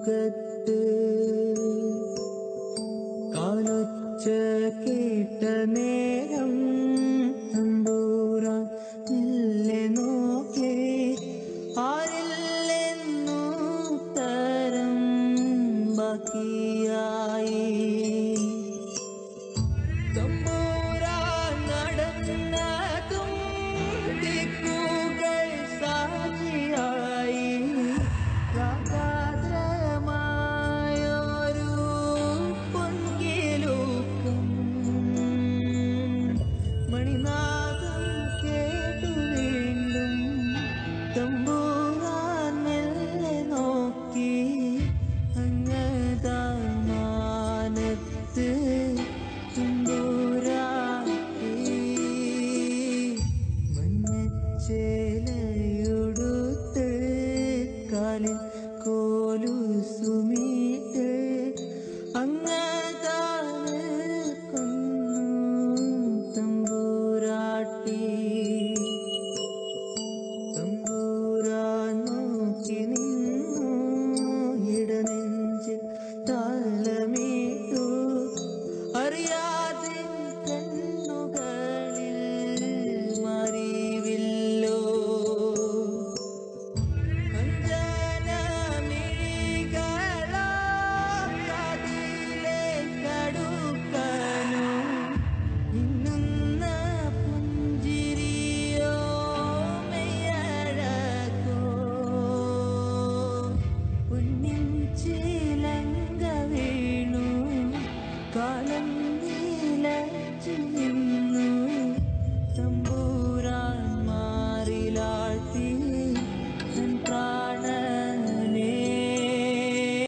മുഖത്ത് കാലൊച്ച കേട്ട നേരം തമ്പൂരാൻ നില്ലെ നോക്കേ? ആരില്ലെന്നു തരം ബാക്കിയായി. തമ്പൂ പോലെ